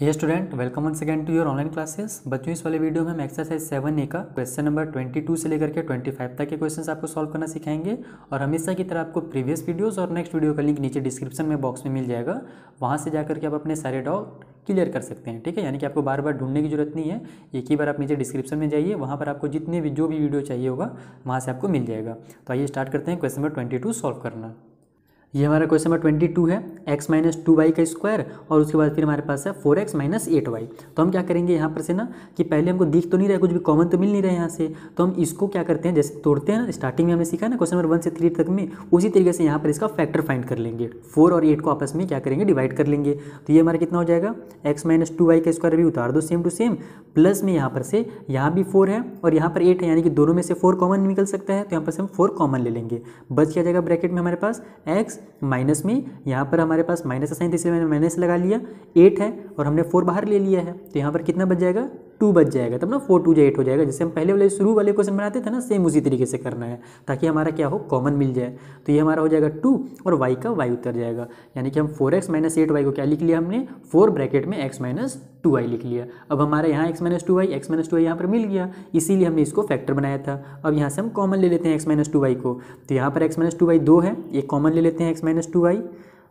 Hey student welcome once again to your online classes बच्चों, इस वाले वीडियो में हम एक्सरसाइज सेवन ए का क्वेश्चन नंबर ट्वेंटी टू से लेकर के ट्वेंटी फाइव तक के क्वेश्चंस आपको सॉल्व करना सिखाएँगे। और हमेशा की तरह आपको प्रीवियस वीडियोस और नेक्स्ट वीडियो का लिंक नीचे डिस्क्रिप्शन में बॉक्स में मिल जाएगा। वहाँ से जाकर के आप अपने सारे डाउट क्लियर कर सकते हैं, ठीक है? यानी कि आपको बार बार ढूँढने की ज़रूरत नहीं है। एक ही बार आप नीचे डिस्क्रिप्शन में जाइए, वहाँ पर आपको जितने भी, जो भी वीडियो चाहिए होगा, वहाँ से आपको मिल जाएगा। तो आइए स्टार्ट करते हैं question number twenty two solve करना। ये हमारा क्वेश्चन नंबर ट्वेंटी टू है एक्स माइनस टू वाई का स्क्वायर और उसके बाद फिर हमारे पास है four x minus eight y तो हम क्या करेंगे यहाँ पर से ना, कि पहले हमको दिख तो नहीं रहा, कुछ भी कॉमन तो मिल नहीं रहा है यहाँ से। तो हम इसको क्या करते हैं, जैसे तोड़ते हैं ना स्टार्टिंग में हमें सीखा ना क्वेश्चन नंबर वन से थ्री तक में, उसी तरीके से यहाँ पर इसका फैक्टर फाइंड कर लेंगे। फोर और एट को आपस में क्या करेंगे डिवाइड कर लेंगे। तो ये हमारा कितना हो जाएगा एक्स माइनस टू वाई का स्क्वायर भी उतार दो सेम टू सेम प्लस में यहाँ पर से, यहाँ भी फोर है और यहाँ पर एट है, यानी कि दोनों में से फोर कॉमन निकल सकता है तो यहाँ पर से हम फोर कॉमन ले लेंगे। बच क्या जाएगा ब्रैकेट में हमारे पास एक्स माइनस में, यहाँ पर हमारे पास माइनस का साइन तो इसलिए मैंने माइनस लगा लिया, एट है और हमने फोर बाहर ले लिया है तो यहाँ पर कितना बच जाएगा? टू बच जाएगा, तब ना फोर टू जो एट हो जाएगा जैसे हम पहले वाले शुरू वाले क्वेश्चन बनाते थे ना सेम उसी तरीके से करना है, ताकि हमारा क्या हो कॉमन मिल जाए। तो ये हमारा हो जाएगा टू और वाई का वाई उतर जाएगा। यानी कि हम four x minus eight y को क्या लिख लिया हमने? फोर ब्रैकेट में एक्स माइनस टू वाई लिख लिया। अब हमारे यहाँ x minus two y x minus two y यहाँ पर मिल गया, इसीलिए हमने इसको फैक्टर बनाया था। अब यहाँ से हम कॉमन ले लेते हैं एक्स माइनस टू वाई को। तो यहाँ पर एक्स माइनस टू वाई दो है एक कॉमन ले लेते हैं x minus two y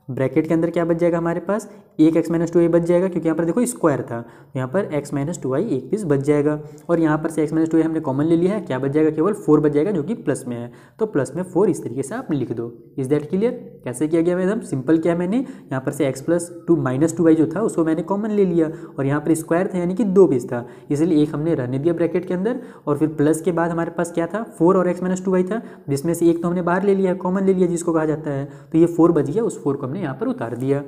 bracket के अंदर क्या बच जाएगा हमारे पास? एक एक्स माइनस टू आई बच जाएगा, क्योंकि यहाँ पर देखो स्क्वायर था। तो यहाँ पर एक्स माइनस टू आई एक पीस बच जाएगा। और यहाँ पर से एक्स माइनस टू आई हमने कॉमन ले लिया है। क्या बच जाएगा? केवल फोर बच जाएगा, जो कि प्लस में है। तो प्लस में फोर इस तरीके से आप लिख दो। इज़ दैट क्लियर कैसे किया गया मैडम सिंपल किया मैंने। यहाँ पर से x plus two minus two y जो था, उसको मैंने कॉमन ले लिया। और यहाँ पर स्क्वायर था, यानी कि दो पीस था। इसलिए एक हमने रहने दिया ब्रैकेट के अंदर। और फिर प्लस के बाद हमारे पास क्या था? फोर और एक्स माइनस टू वाई था, जिसमें से एक तो हमने बाहर ले लिया कॉमन ले लिया, जिसको कहा जाता है। तो ये फोर बज गया, उस फोर को हमने यहाँ पर उतार दिया।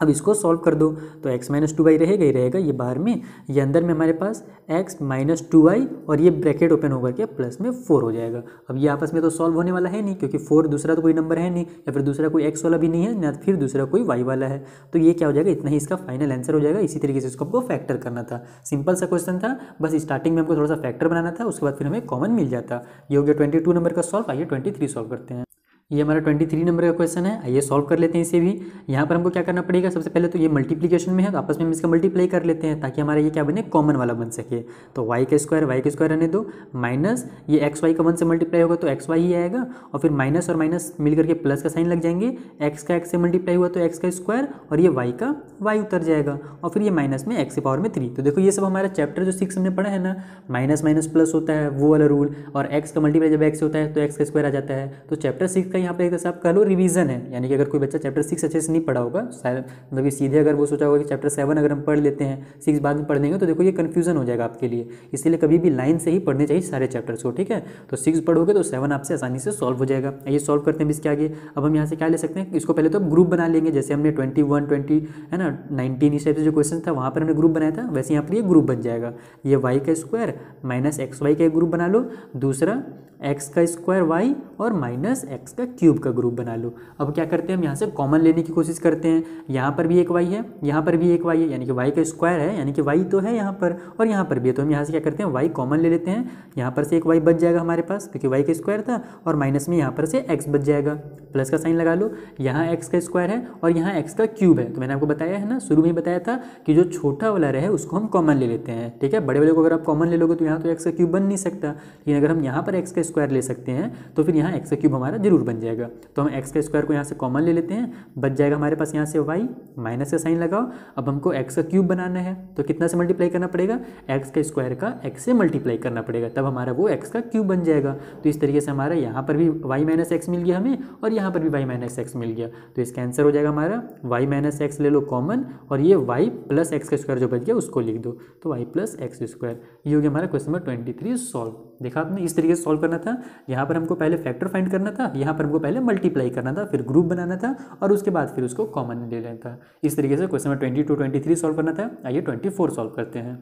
अब इसको सॉल्व कर दो। तो x माइनस टू वाई रहेगा ही रहेगा ये बाहर में, ये अंदर में हमारे पास x माइनस टू वाई और ये ब्रैकेट ओपन होकर के प्लस में फोर हो जाएगा। अब ये आपस में तो सॉल्व होने वाला है नहीं, क्योंकि फोर दूसरा तो कोई नंबर है नहीं, या फिर दूसरा कोई x वाला भी नहीं है, ना फिर दूसरा कोई y वाला है। तो ये क्या हो जाएगा, इतना ही इसका फाइनल आंसर हो जाएगा। इसी तरीके से इसको आपको फैक्टर करना था। सिंपल सा क्वेश्चन था, बस स्टार्टिंग में हमको थोड़ा सा फैक्टर बनाना था, उसके बाद फिर हमें कॉमन मिल जाता। ये हो गया ट्वेंटी नंबर का सॉल्व आइए ट्वेंटी सॉल्व करते हैं। ये हमारा ट्वेंटी थ्री नंबर का क्वेश्चन है। आइए सॉल्व कर लेते हैं इसे भी। यहाँ पर हमको क्या करना पड़ेगा? सबसे पहले तो ये मल्टीप्लीकेशन में है तो आपस में हम इसका मल्टीप्लाई कर लेते हैं ताकि हमारा ये क्या बने? कॉमन वाला बन सके। तो वाई का स्क्वायर वाई का स्क्वायर रहने दो। माइनस ये एक्स वाई का वन से मल्टीप्लाई होगा तो एक्स वाई ही आएगा और फिर माइनस और माइनस मिल करके प्लस का साइन लग जाएँगे। एक्स का एक्स से मल्टीप्लाई हुआ तो एक्स का स्क्वायर और ये वाई का वाई उतर जाएगा और फिर ये माइनस में एक्स के पावर में थ्री तो देखो ये सब हमारा चैप्टर जो सिक्स हमने पढ़ा है ना माइनस माइनस प्लस होता है, वो वाला रूल और एक्स का मल्टीप्लाई जब एक्स होता है तो एक्स का स्क्वायर आ जाता है। तो चैप्टर सिक्स का यहाँ पर एक तरह से आप कह लो रिवीजन है, यानी कि अगर कोई बच्चा चैप्टर सिक्स अच्छे से नहीं पढ़ा होगा, शायद मतलब सीधे अगर वो सोचा होगा कि चैप्टर सेवन अगर हम पढ़ लेते हैं सिक्स बाद में पढ़ देंगे तो देखो ये कन्फ्यूज़न हो जाएगा आपके लिए। इसलिए कभी भी लाइन से ही पढ़ने चाहिए सारे चैप्टर्स को, ठीक है? तो सिक्स पढ़ोगे तो सेवन आपसे आसानी से सॉल्व हो जाएगा। ये सॉल्व करते हैं इसके आगे। अब हम यहाँ से क्या ले सकते हैं? इसको पहले तो ग्रुप बना लेंगे, जैसे हमने ट्वेंटी वन ट्वेंटी है ना नाइनटीन इस टाइप से जो क्वेश्चन था, वहाँ पर हमने ग्रुप बनाया था, वैसे यहाँ पर ये ग्रुप बन जाएगा। ये वाई का स्क्वायर माइनस एक्स वाई का एक ग्रुप बना लो। दूसरा एक्स का स्क्वायर वाई और माइनस एक्स का क्यूब का ग्रुप बना लो। अब क्या करते हैं? हम यहाँ से कॉमन लेने की कोशिश करते हैं। यहाँ पर भी एक वाई है, यहाँ पर भी एक वाई है, यानी कि वाई का स्क्वायर है, यानी कि वाई तो है यहाँ पर और यहाँ पर भी है। तो हम यहाँ से क्या करते हैं? वाई कॉमन ले लेते हैं। यहाँ पर से एक वाई बच जाएगा हमारे पास, क्योंकि वाई का स्क्वायर था, और माइनस में यहाँ पर से एक्स बच जाएगा। प्लस का साइन लगा लो। यहाँ एक्स का स्क्वायर है और यहाँ एक्स का क्यूब है। तो मैंने आपको बताया है ना, शुरू में ही बताया था कि जो छोटा वाला रहे, उसको हम कॉमन ले लेते हैं। ठीक है? बड़े वाले को अगर आप कॉमन ले लोगे तो यहाँ तो एक्स का क्यूब बन नहीं सकता। लेकिन अगर हम यहाँ पर एक्स का स्क्वायर ले सकते हैं तो फिर यहाँ एक्स का क्यूब हमारा ज़रूर बन जाएगा। तो हम एक्स का स्क्वायर को यहाँ से कॉमन ले लेते हैं, बच जाएगा हमारे पास यहाँ से वाई माइनस का साइन लगाओ। अब हमको एक्स का क्यूब बनाना है तो कितना से मल्टीप्लाई करना पड़ेगा? एक्स का स्क्वायर का एक्स से मल्टीप्लाई करना पड़ेगा, तब हमारा वो एक्स का क्यूब बन जाएगा। तो इस तरीके से हमारा यहाँ पर भी वाई माइनस एक्स मिल गया हमें, और यहाँ पर भी वाई माइनस एक्स मिल गया। तो इसका आंसर हो जाएगा हमारा वाई माइनस एक्स ले लो कॉमन और ये वाई प्लस एक्स का स्क्वायर जो बच गया उसको लिख दो। तो वाई प्लस एक्स स्क्वायर ये हो गया हमारा question number twenty three solve देखा आपने, इस तरीके से सॉल्व करना था। यहाँ पर हमको पहले फैक्टर फाइंड करना था, यहाँ पर हमको पहले मल्टीप्लाई करना था, फिर ग्रुप बनाना था, और उसके बाद फिर उसको कॉमन ले लेना था। इस तरीके से question number twenty two twenty three solve करना था, आइए ट्वेंटी फोर सॉल्व करते हैं।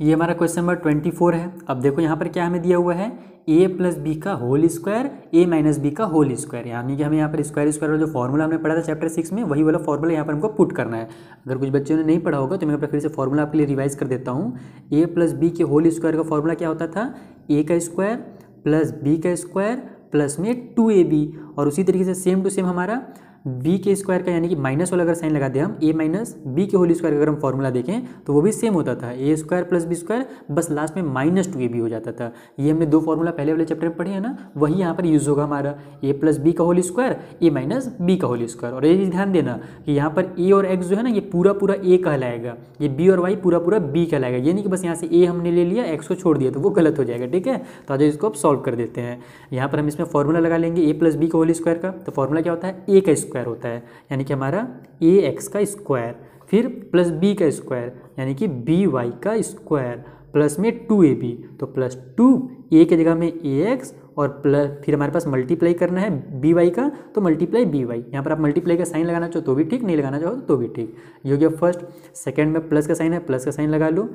ये हमारा क्वेश्चन नंबर ट्वेंटी फोर है। अब देखो, यहाँ पर क्या हमें दिया हुआ है? ए प्लस बी का whole square A minus B का होल स्क्वायर यानी कि हमें यहाँ पर स्क्वायर स्क्वायर वाला जो फॉर्मूला हमने पढ़ा था चैप्टर सिक्स में, वही वाला फॉर्मूला यहाँ पर हमको पुट करना है। अगर कुछ बच्चों ने नहीं पढ़ा होगा तो मैं फिर से फॉर्मूला आपके लिए रिवाइज कर देता हूँ। ए प्लस बी के होल स्क्वायर का फॉर्मूला क्या होता था? ए का स्क्वायर प्लस बी का स्क्वायर प्लस में टू ए बी और उसी तरीके से सेम टू सेम हमारा बी के स्क्वायर का यानी कि माइनस वाला अगर साइन लगा दें हम ए माइनस बी के होल स्क्वायर का अगर हम फॉर्मूला देखें तो वो भी सेम होता था। A square plus B square बस लास्ट में माइनस टू ए बी हो जाता था। ये हमने दो फॉर्मूला पहले वाले चैप्टर में पढ़े हैं ना, वही यहाँ पर यूज़ होगा हमारा। ए प्लस बी का whole square A minus B का होल स्क्वायर और ये चीज़ ध्यान देना कि यहाँ पर ए और एक्स जो है ना, ये पूरा पूरा ए कहलाएगा। ये बी और वाई पूरा पूरा बी कहलाएगा। ये नहीं कि बस यहाँ से ए हमने ले लिया एक्स को छोड़ दिया तो वो गलत हो जाएगा, ठीक है? तो आज इसको आप सॉल्व कर देते हैं। यहाँ पर हम इसमें फॉर्मूला लगा लेंगे ए प्लस बी का होल स्क्वायर का। तो फॉर्मूला क्या होता है? ए का होता है, यानी कि हमारा ए एक्स का स्क्वायर फिर प्लस बी का स्क्वायर यानी कि बी वाई का स्क्वायर प्लस में टू ए बी तो प्लस टू ए के जगह में ए एक्स और प्लस फिर हमारे पास मल्टीप्लाई करना है बी वाई का तो मल्टीप्लाई बी वाई यहाँ पर आप मल्टीप्लाई का साइन लगाना चाहो तो भी ठीक, नहीं लगाना चाहो तो भी ठीक। ये हो गया फ़र्स्ट सेकेंड में प्लस का साइन है प्लस का साइन लगा लो।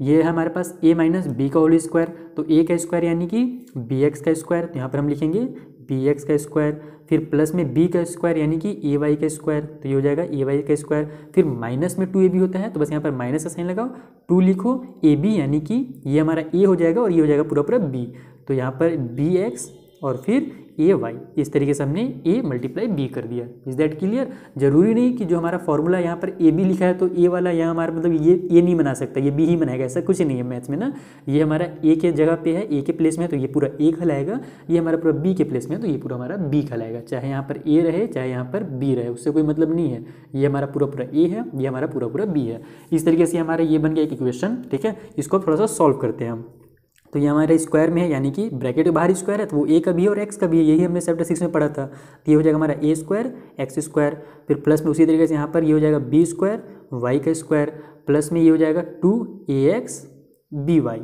ये है हमारे पास ए माइनस बी का होल स्क्वायर तो ए का स्क्वायर यानी कि बी एक्स का स्क्वायर तो यहाँ पर हम लिखेंगे बी एक्स का स्क्वायर फिर प्लस में बी का स्क्वायर यानी कि ए वाई का स्क्वायर तो ये हो जाएगा ए वाई का स्क्वायर फिर माइनस में टू ए बी होता है तो बस यहाँ पर माइनस का साइन लगाओ। टू लिखो ए बी यानी कि ये हमारा ए हो जाएगा और ये हो जाएगा पूरा पूरा बी तो यहाँ पर बी एक्स और फिर ए वाई। इस तरीके से हमने ए मल्टीप्लाई बी कर दिया। इज़ दैट क्लियर ज़रूरी नहीं कि जो हमारा फॉर्मूला यहाँ पर ए बी लिखा है तो ए वाला यहाँ हमारा मतलब ये ए नहीं बना सकता, ये बी ही बनाएगा, ऐसा कुछ नहीं है मैथ्स में ना। ये हमारा ए के जगह पे है, ए के प्लेस में है तो ये पूरा ए खलाएगा ये हमारा पूरा बी के प्लेस में है तो ये पूरा हमारा बी खलाएगा चाहे यहाँ पर ए रहे, चाहे यहाँ पर बी रहे, उससे कोई मतलब नहीं है। ये हमारा पूरा पूरा ए है, ये हमारा पूरा पूरा बी है। इस तरीके से हमारा ये बन गया एक इक्वेशन ठीक है? इसको थोड़ा सा सॉल्व करते हैं हम। तो ये हमारे स्क्वायर में है, यानी कि ब्रैकेट के बाहर स्क्वायर है तो वो ए का भी है और एक्स का भी है, यही हमने चैप्टर सिक्स में पढ़ा था। तो ये हो जाएगा हमारा ए स्क्वायर एक्स स्क्वायर फिर प्लस में उसी तरीके से यहाँ पर ये हो जाएगा बी स्क्वायर वाई का स्क्वायर प्लस में ये हो जाएगा two A x B y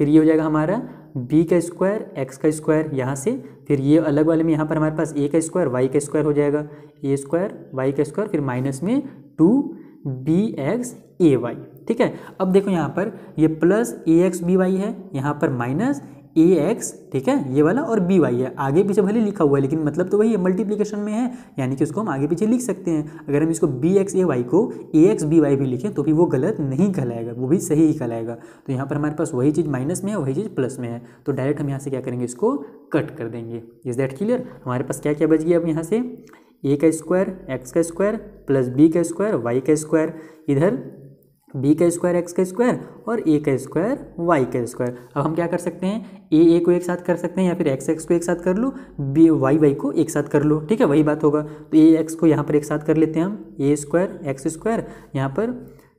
फिर ये हो जाएगा हमारा बी का स्क्वायर एक्स का स्क्वायर यहाँ से, फिर ये अलग वाले में यहाँ पर हमारे पास ए का स्क्वायर वाई का स्क्वायर हो जाएगा। ए स्क्वायर वाई का स्क्वायर फिर माइनस में two B x A y ठीक है? अब देखो यहाँ पर, ये plus A x B y है, यहाँ पर माइनस ए एक्स ठीक है? ये वाला और बी वाई है। आगे पीछे भले लिखा हुआ है, लेकिन मतलब तो वही है मल्टीप्लीकेशन में है, यानी कि उसको हम आगे पीछे लिख सकते हैं। अगर हम इसको बी एक्स ए वाई को ए एक्स बी वाई भी लिखें तो भी वो गलत नहीं कहलाएगा, वो भी सही ही कहलाएगा। तो यहाँ पर हमारे पास वही चीज़ माइनस में है, वही चीज़ प्लस में है। तो डायरेक्ट हम यहाँ से क्या करेंगे, इसको कट कर देंगे। इज़ दैट क्लियर हमारे पास क्या क्या बच गया अब यहाँ से? ए का स्क्वायर एक्स का स्क्वायर प्लस बी का स्क्वायर वाई का स्क्वायर इधर बी का स्क्वायर, एक्स का स्क्वायर और ए का स्क्वायर, वाई का स्क्वायर। अब हम क्या कर सकते हैं? ए ए को एक साथ कर सकते हैं या फिर एक्स एक्स को एक साथ कर लो, बी, वाई वाई को एक साथ कर लो। ठीक है, वही बात होगा। तो ए, एक्स को यहाँ पर एक साथ कर लेते हैं हम। ए स्क्वायर, एक्स स्क्वायर, यहाँ पर।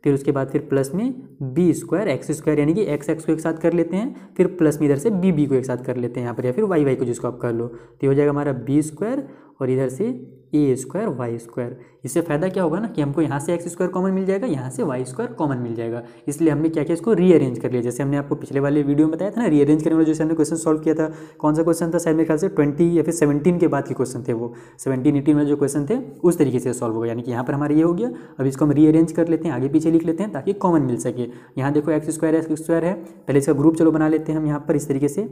फिर उसके बाद फिर प्लस में बी स्क्वायर, एक्स स्क्वायर, यानी कि एक्स एक्स को एक साथ कर लेते हैं। फिर प्लस में इधर से बी बी को एक साथ कर लेते हैं यहाँ पर या फिर वाई वाई को जिसको आप कर लो। तो ये हो जाएगा हमारा बी स्क्वायर और इधर से ए स्क्वायर वाई स्क्वायर इससे फ़ायदा क्या होगा ना कि हमको यहाँ से एक्स स्क्वायर कॉमन मिल जाएगा, यहाँ से वाई स्क्वायर कॉमन मिल जाएगा। इसलिए हमने क्या किया इसको रीअरेंज कर लिया। जैसे हमने आपको पिछले वाले वीडियो में बताया था ना रीअरेंज करने वाला जैसे हमने क्वेश्चन सॉल्व किया था, कौन सा क्वेश्चन था? शायद मेरे ख्याल से ट्वेंटी या फिर सेवेंटीन के बाद के क्वेश्चन थे वो। सेवनटीन एटीन में जो क्वेश्चन थे, उस तरीके से सॉल्व होगा। यानी कि यहाँ पर हमारा ये हो गया। अब इसको हम रीअरेंज कर लेते हैं, आगे पीछे लिख लेते हैं ताकि कॉमन मिल सके। यहाँ देखो एक्स स्क्वायर एक्स स्क्वायर है। पहले इसका ग्रुप चलो बना लेते हैं हम यहाँ पर। इस तरीके से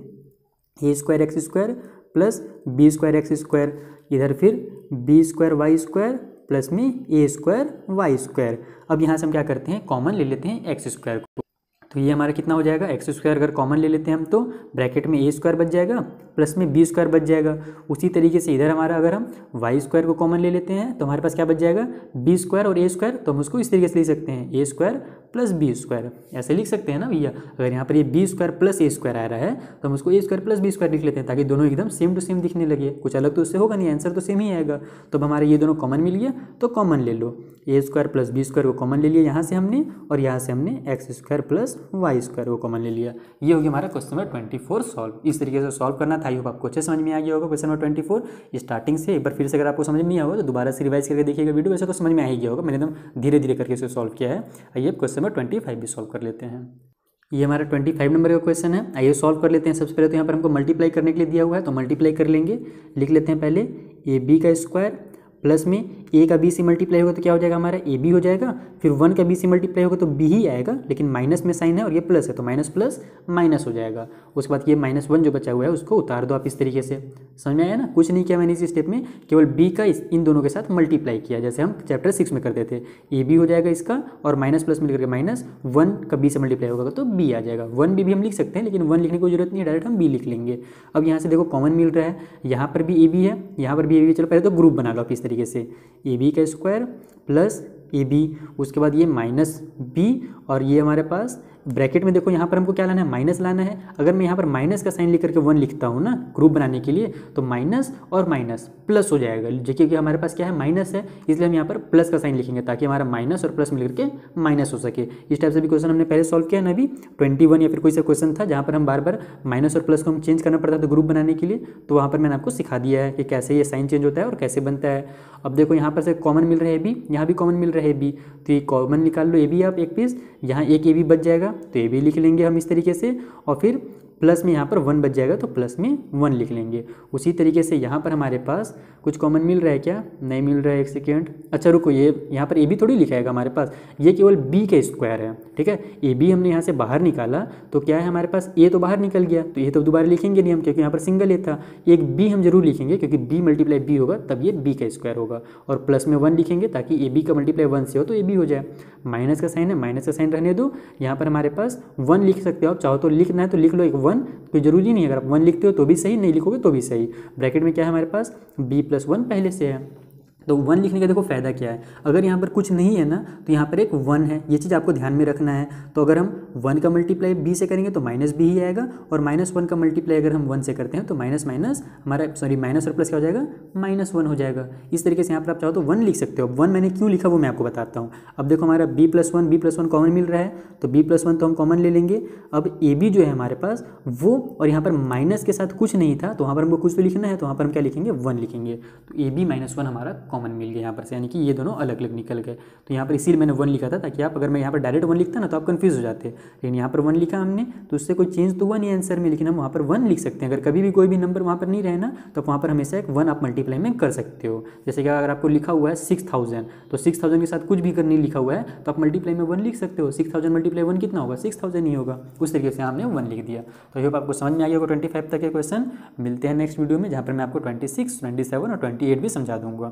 a square x square plus b square x square. इधर फिर b square y square plus में ए स्क्वायर वाई स्क्वायर। अब यहाँ से हम क्या करते हैं? कॉमन ले लेते हैं एक्स स्क्वायर को। तो ये हमारा कितना हो जाएगा? एक्स स्क्वायर अगर कॉमन ले लेते हैं हम तो ब्रैकेट में ए स्क्वायर बच जाएगा, प्लस में बी स्क्वायर बच जाएगा। उसी तरीके से इधर हमारा अगर हम वाई स्क्वायर को कॉमन ले लेते हैं तो हमारे पास क्या बच जाएगा? बी स्क्वायर और ए स्क्वायर तो हम उसको इस तरीके से लिख सकते हैं, a square plus b square. ऐसे लिख सकते हैं ना भैया? अगर यहाँ पर ये b square plus a square आ रहा है तो हम उसको a square plus b square लिख लेते हैं, ताकि दोनों एकदम सेम टू सेम दिखने लगे। कुछ अलग तो उससे होगा नहीं, आंसर तो सेम ही आएगा। तो अब हमारे ये दोनों कॉमन मिल गया तो कॉमन ले लो। A square plus b square को कॉमन ले लिया, यहाँ से हमने, और यहाँ से हमने x square plus y square को कॉमन ले लिया। ये हो गया हमारा question number twenty four solve. इस तरीके से सॉल्व करना था, आई होप आपको अच्छे समझ में आ गया होगा question number twenty four. Starting से, एक बार फिर से अगर आपको समझ नहीं आएगा तो दोबारा से रिवाइज करके देखिएगा वीडियो। वैसे तो समझ में आ ही गया होगा, मैंने एकदम धीरे धीरे करके इसे सॉल्व किया है। आइए क्वेश्चन नंबर ट्वेंटी फाइव भी सॉल्व कर लेते हैं। ये हमारा ट्वेंटी फाइव नंबर का क्वेश्चन है। आइए सॉल्व कर लेते हैं। सबसे पहले तो यहाँ पर हमको मल्टीप्लाई करने के लिए दिया हुआ है तो मल्टीप्लाई कर लेंगे। लिख लेते हैं पहले ए बी का स्क्वायर प्लस में ए का बी से मल्टीप्लाई होगा तो क्या हो जाएगा हमारा? ए बी हो जाएगा। फिर वन का बी से मल्टीप्लाई होगा तो बी ही आएगा, लेकिन माइनस में साइन है और ये प्लस है तो माइनस प्लस माइनस हो जाएगा। उसके बाद ये माइनस वन जो बचा हुआ है, उसको उतार दो आप इस तरीके से। समझ में आया ना? कुछ नहीं किया मैंने इस स्टेप में, केवल बी का इन दोनों के साथ मल्टीप्लाई किया, जैसे हम चैप्टर सिक्स में करते थे। ए बी हो जाएगा इसका और माइनस प्लस मिल करके माइनस वन का बी से मल्टीप्लाई होगा तो बी आ जाएगा। वन बी भी हम लिख सकते हैं, लेकिन वन लिखने की ज़रूरत नहीं है डायरेक्ट हम बी लिख लेंगे। अब यहाँ से देखो कॉमन मिल रहा है। यहाँ पर भी ए बी है, यहाँ पर भी ए बी चलो पहले तो ग्रुप बना लो आप इस तरीके तरीके से ए बी का स्क्वायर प्लस ए बी उसके बाद ये माइनस बी और ये हमारे पास ब्रैकेट में देखो, यहाँ पर हमको क्या लाना है? माइनस लाना है। अगर मैं यहाँ पर माइनस का साइन लिख करके वन लिखता हूँ ना ग्रुप बनाने के लिए तो माइनस और माइनस प्लस हो जाएगा। जो क्योंकि हमारे पास क्या है? माइनस है। इसलिए हम यहाँ पर प्लस का साइन लिखेंगे ताकि हमारा माइनस और प्लस मिल करके माइनस हो सके। इस टाइप से भी क्वेश्चन हमने पहले सॉल्व किया ना अभी। ट्वेंटी या फिर कोई सा क्वेश्चन था, जहाँ पर हम बार बार माइनस और प्लस को हम चेंज करना पड़ता था ग्रुप बनाने के लिए तो वहाँ पर मैंने आपको सिखा दिया है कि कैसे ये साइन चेंज होता है और कैसे बनता है। अब देखो, यहाँ पर से कॉमन मिल रहा है बी यहाँ भी कॉमन मिल रहा है बी तो ये कॉमन निकाल लो ए बी आप एक पीस यहाँ एक ए बी बच जाएगा। तो ये भी लिख लेंगे हम इस तरीके से और फिर प्लस में यहाँ पर वन बच जाएगा तो प्लस में वन लिख लेंगे। उसी तरीके से यहाँ पर हमारे पास कुछ कॉमन मिल रहा है क्या? नहीं मिल रहा है, एक सेकेंड अच्छा रुको, ये यहाँ पर ए बी थोड़ी लिखाएगा हमारे पास। ये केवल बी का स्क्वायर है, ठीक है? ए बी हमने यहाँ से बाहर निकाला तो क्या है हमारे पास? ए तो बाहर निकल गया तो ये तो दोबारा लिखेंगे नहीं हम, क्योंकि यहाँ पर सिंगल ए था। एक बी हम ज़रूर लिखेंगे, क्योंकि बी मल्टीप्लाई बी होगा, तब ये बी का स्क्वायर होगा। और प्लस में वन लिखेंगे, ताकि ए बी का मल्टीप्लाई वन से हो तो ए बी हो जाए। माइनस का साइन है माइनस का साइन रहने दो। यहाँ पर हमारे पास वन लिख सकते हो आप, चाहो तो लिखना है तो लिख लो, एक वन, कोई ज़रूरी नहीं अगर आप वन लिखते हो तो भी सही, नहीं लिखोगे तो भी सही। ब्रैकेट में क्या है हमारे पास? बी प्लस वन पहले से है। तो वन लिखने का देखो फ़ायदा क्या है? अगर यहाँ पर कुछ नहीं है ना तो यहाँ पर एक वन है। ये चीज़ आपको ध्यान में रखना है। तो अगर हम वन का मल्टीप्लाई बी से करेंगे तो माइनस बी ही आएगा। और माइनस वन का मल्टीप्लाई अगर हम वन से करते हैं तो माइनस माइनस हमारा सॉरी माइनस और प्लस क्या हो जाएगा? माइनस वन हो जाएगा। इस तरीके से यहाँ पर आप चाहो तो वन लिख सकते हो। वन मैंने क्यों लिखा, वो मैं आपको बताता हूँ। अब देखो हमारा b plus one b plus one common मिल रहा है। तो बी प्लस वन तो हम कॉमन ले लेंगे। अब ए बी जो है हमारे पास, वो, और यहाँ पर माइनस के साथ कुछ नहीं था तो वहाँ पर हमको कुछ तो लिखना है तो वहाँ पर हम क्या लिखेंगे? वन लिखेंगे। तो ए बी माइनस वन हमारा कॉमन मिल गया यहाँ पर से, यानी कि ये दोनों अलग अलग निकल गए। तो यहाँ पर इसीलिए मैंने वन लिखा था ताकि आप अगर मैं यहाँ पर डायरेक्ट वन लिखता ना तो आप कन्फ्यूज़ हो जाते। लेकिन यहाँ पर वन लिखा हमने तो उससे कोई चेंज तो हुआ नहीं आंसर में, लेकिन हम वहाँ पर वन लिख सकते हैं। अगर कभी भी कोई भी नंबर वहाँ पर नहीं रहे ना तो वहाँ पर हमेशा एक वन आप मल्टीप्लाई में कर सकते हो। जैसे कि अगर आपको लिखा हुआ है सिक्स थाउज़ेंड तो सिक्स थाउज़ेंड के साथ कुछ भी करने लिखा हुआ है तो आप मल्टीप्लाई में वन लिख सकते हो। सिक्स थाउज़ेंड मल्टीप्लाई वन कितना होगा? सिक्स थाउज़ेंड ही होगा। उस तरीके से हमने वन लिख दिया। तो ये आपको समझ में आ गया होगा ट्वेंटी फाइव तक के क्वेश्चन मिलते हैं नेक्स्ट वीडियो में, जहाँ पर मैं आपको ट्वेंटी सिक्स ट्वेंटी सेवन और ट्वेंटी एट भी समझा दूँगा।